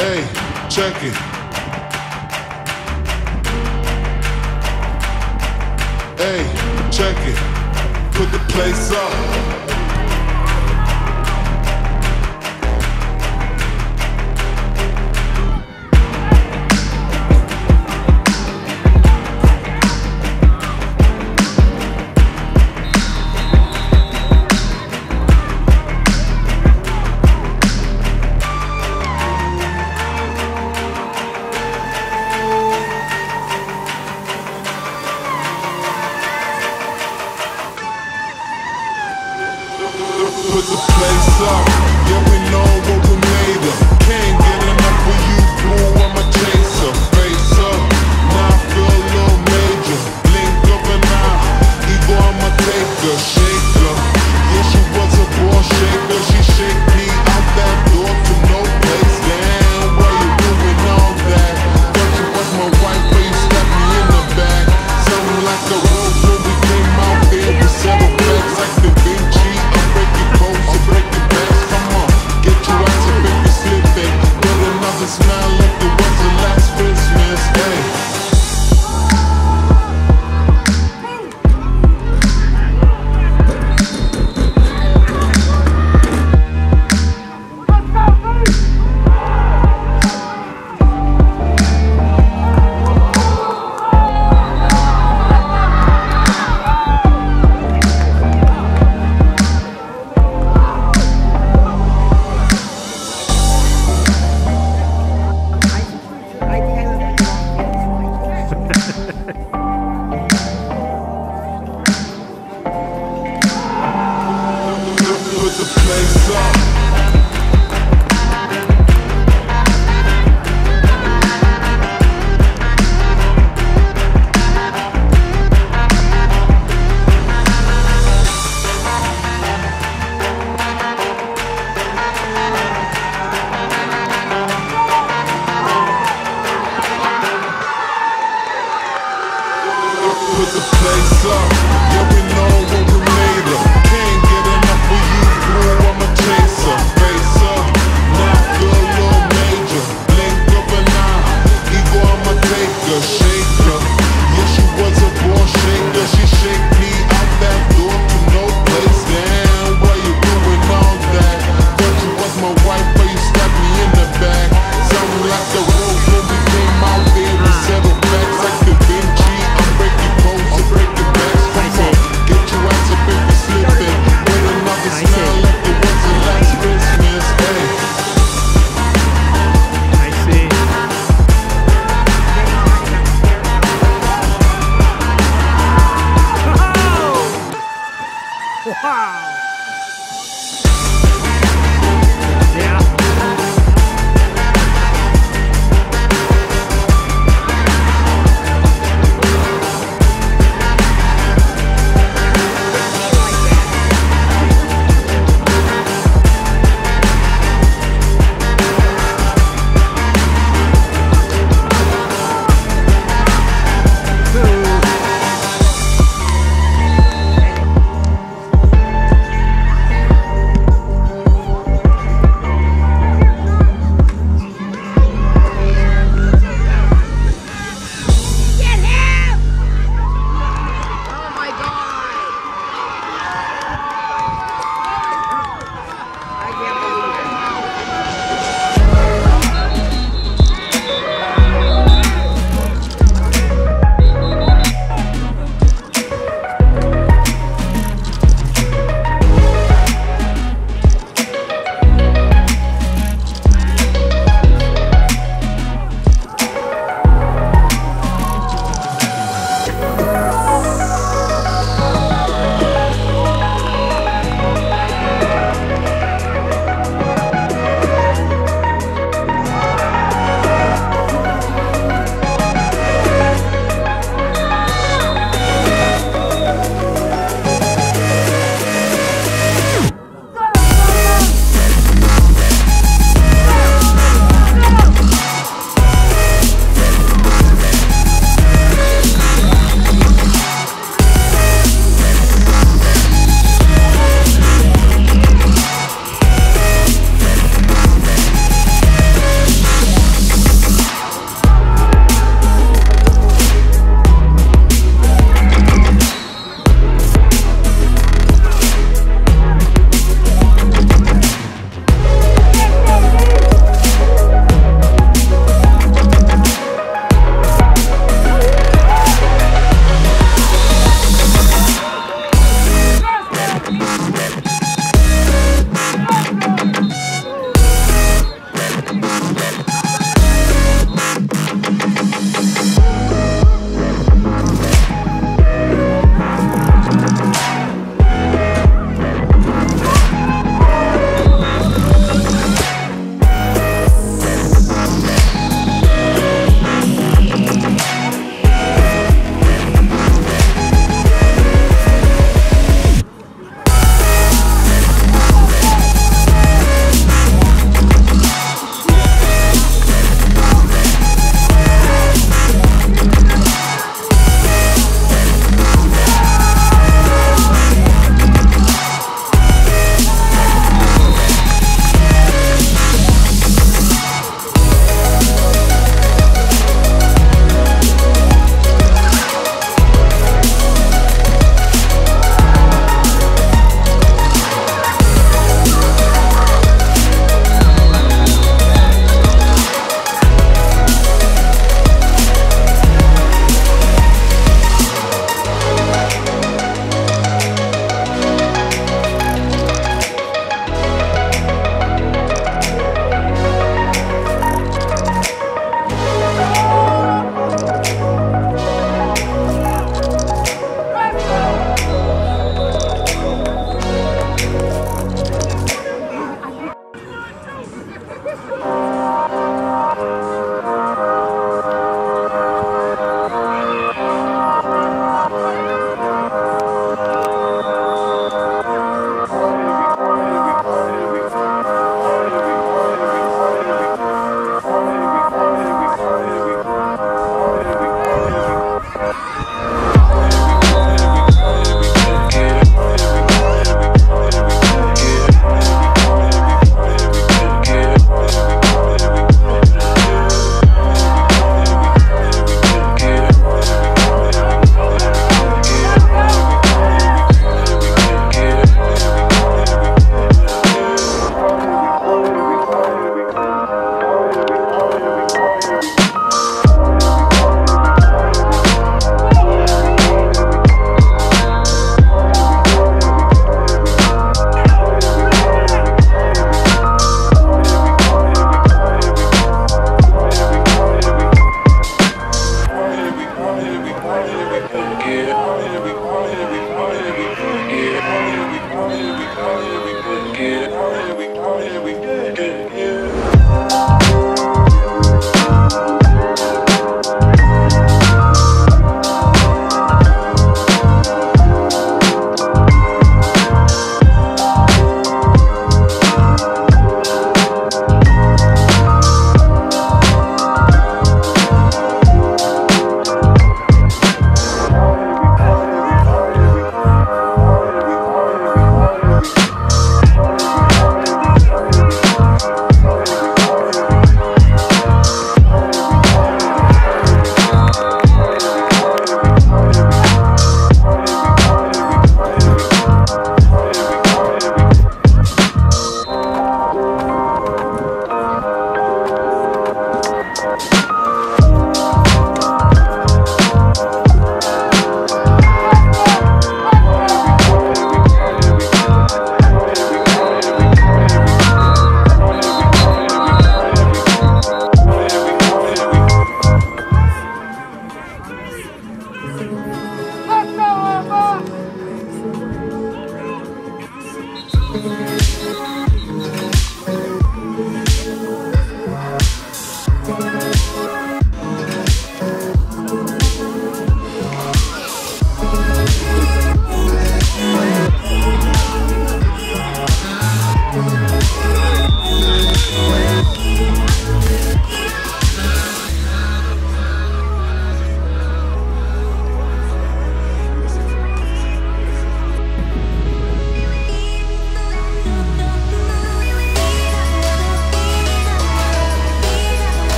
Hey, check it. Hey, check it. Put the place up. Wow!